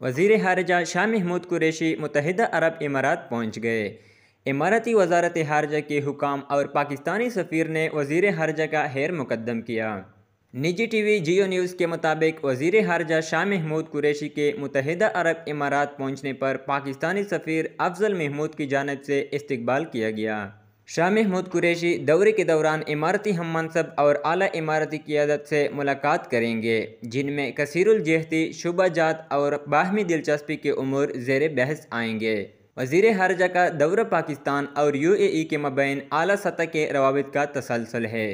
वज़ीर हारजा शाह महमूद कुरैशी मुतहद अरब इमारात पहुँच गए। इमारती वजारत हारजा के हुकाम और पाकिस्तानी सफ़ीर ने वज़ीर हारजा का हैर मुकदम किया। निजी टीवी जियो न्यूज़ के मुताबिक वज़ीर हारजा शाह महमूद कुरैशी के मुतहद अरब इमारात पहुँचने पर पाकिस्तानी सफ़ीर अफजल महमूद की जानब से इस्तबाल किया गया। शाह महमूद कुरैशी दौरे के दौरान इमारती हम मनसब और अली इमारती क़्यादत से मुलाकात करेंगे, जिनमें कसरजहती शुबाजात और बाहमी दिलचस्पी के अमूर जेर बहस आएँगे। वज़ीर हारजा का दौरा पाकिस्तान और यू ए ई के मबैन अली सतह के रवाबित का तसलसल है।